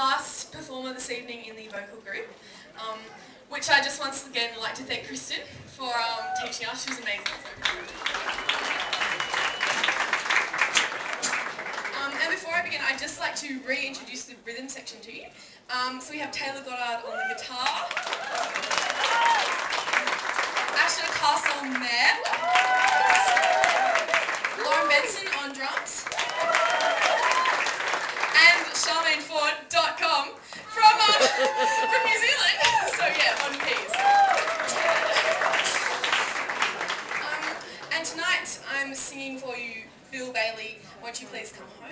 last performer this evening in the vocal group, um, which I just once again like to thank Kristin for um, teaching us. She was amazing. Um, and before I begin, I'd just like to reintroduce the rhythm section to you. Um, so we have Taylor Goddard on the guitar, Asher Castle from, New Zealand. So yeah, on keys. Um, and tonight I'm singing for you Bill Bailey, Won't You Please Come Home.